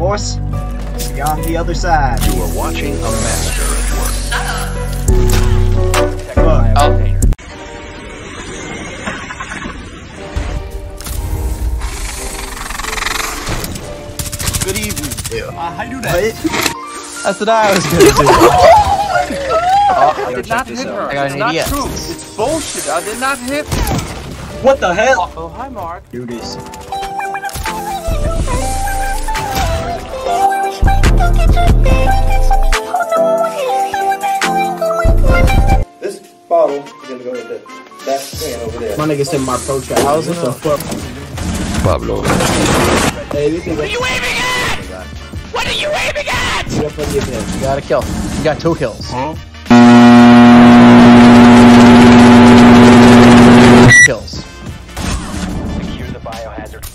horse. See on the other side. You are watching a master at work. Fuck. Oh. Good evening. Uh, how you do that? That's what I was gonna do. I did not hit her. I got It's an not idiot. true. It's bullshit. I did not hit. What the hell? Oh, hi, Mark. Do this. This bottle is gonna go in the that can over there. My nigga said my pro trap. I was What fuck? Pablo. Hey, this is what are you aiming at? What are you aiming at? You got a kill. You got two kills. Kills. Secure the biohazard.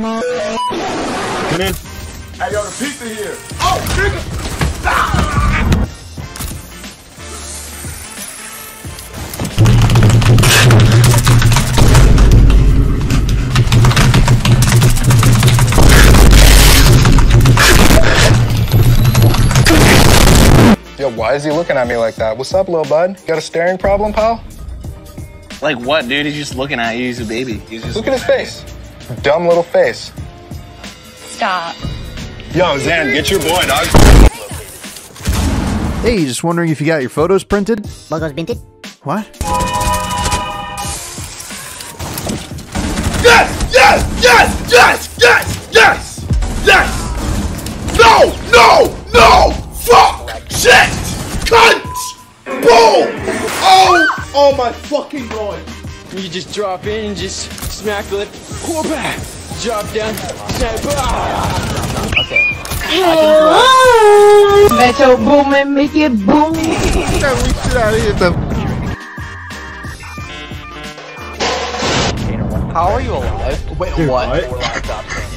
Come in. Hey, yo, the pizza here. Oh, nigga! Yo, why is he looking at me like that? What's up, little bud? You Got a staring problem, pal? Like what, dude? He's just looking at you. He's a baby. He's just Look at his face. Dumb little face. Stop. Yo, Zan, get your boy, dog. Hey, just wondering if you got your photos printed? Logos minted. What? Yes! Yes! Yes! Yes! Yes! Yes! Yes! No! No! No! Fuck! Shit! Cunt! Boom! Oh! Oh my fucking god! You just drop in and just smack the lip. Pull back. Drop down. Snap. Ah! Metal boom and make it boom. How are you alive? Wait, what?